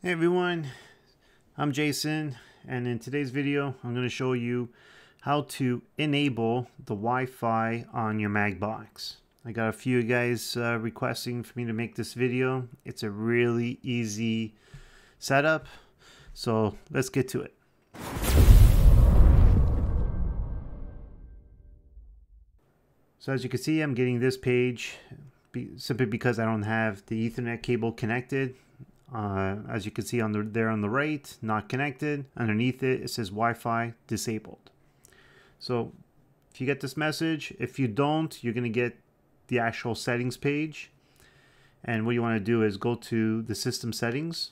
Hey everyone, I'm Jason and in today's video I'm going to show you how to enable the Wi-Fi on your Magbox. I got a few guys uh, requesting for me to make this video. It's a really easy setup, so let's get to it. So as you can see I'm getting this page simply because I don't have the Ethernet cable connected uh, as you can see on the, there on the right, not connected. Underneath it, it says Wi-Fi disabled. So if you get this message, if you don't, you're going to get the actual settings page. And what you want to do is go to the system settings.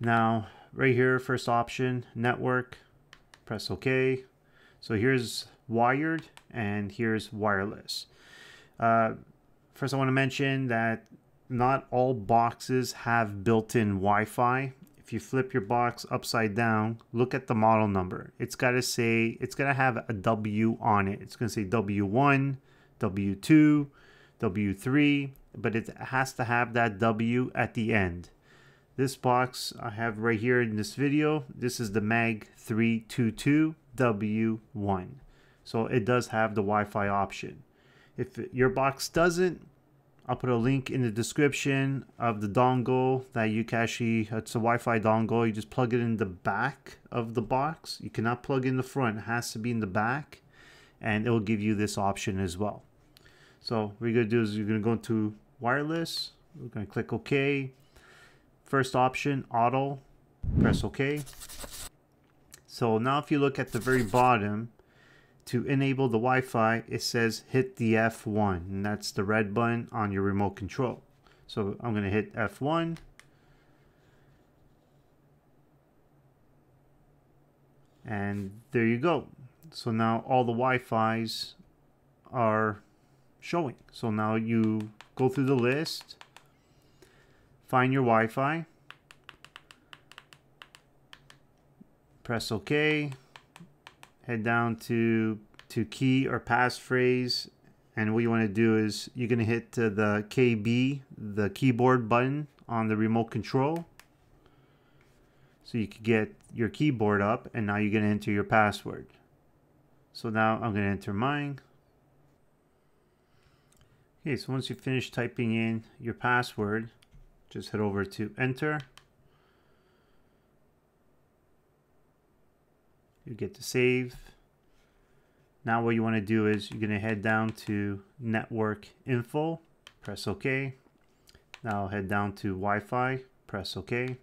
Now, right here, first option, network, press OK. So here's wired and here's wireless. Uh, First, I want to mention that not all boxes have built-in Wi-Fi. If you flip your box upside down, look at the model number. It's got to say, it's going to have a W on it. It's going to say W1, W2, W3, but it has to have that W at the end. This box I have right here in this video, this is the MAG 322W1. So it does have the Wi-Fi option. If your box doesn't, I'll put a link in the description of the dongle that you can actually, it's a Wi-Fi dongle. You just plug it in the back of the box. You cannot plug in the front. It has to be in the back. And it will give you this option as well. So what you're going to do is you're going to go into wireless. We're going to click OK. First option, auto. Press OK. So now if you look at the very bottom, to enable the Wi-Fi, it says hit the F1, and that's the red button on your remote control. So I'm going to hit F1. And there you go. So now all the Wi-Fis are showing. So now you go through the list, find your Wi-Fi, press OK, head down to to key or passphrase and what you want to do is you're going to hit the KB the keyboard button on the remote control. So you can get your keyboard up and now you're going to enter your password. So now I'm going to enter mine. Okay so once you finish typing in your password just head over to enter you get to save. Now what you want to do is you're going to head down to network info, press OK. Now head down to Wi-Fi, press OK.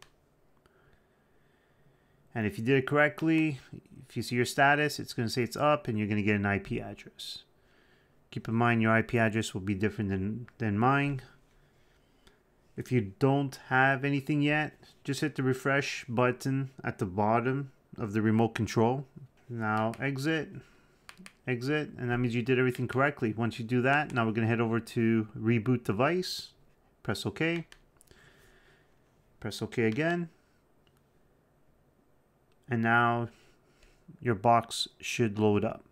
And if you did it correctly, if you see your status, it's going to say it's up and you're going to get an IP address. Keep in mind your IP address will be different than, than mine. If you don't have anything yet, just hit the refresh button at the bottom of the remote control. Now exit, exit, and that means you did everything correctly. Once you do that, now we're going to head over to reboot device, press OK, press OK again, and now your box should load up.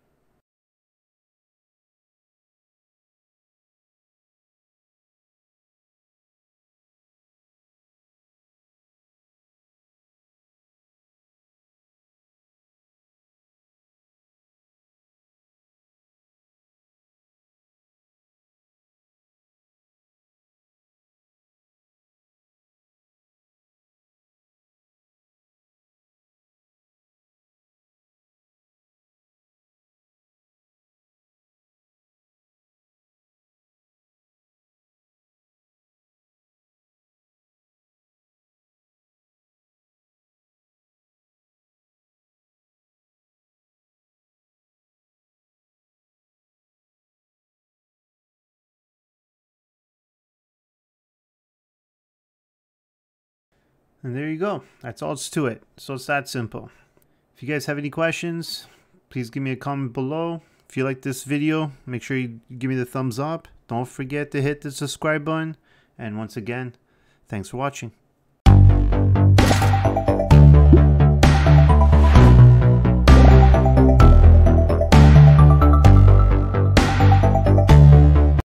And there you go. That's all it's to it. So it's that simple. If you guys have any questions, please give me a comment below. If you like this video, make sure you give me the thumbs up. Don't forget to hit the subscribe button. And once again, thanks for watching.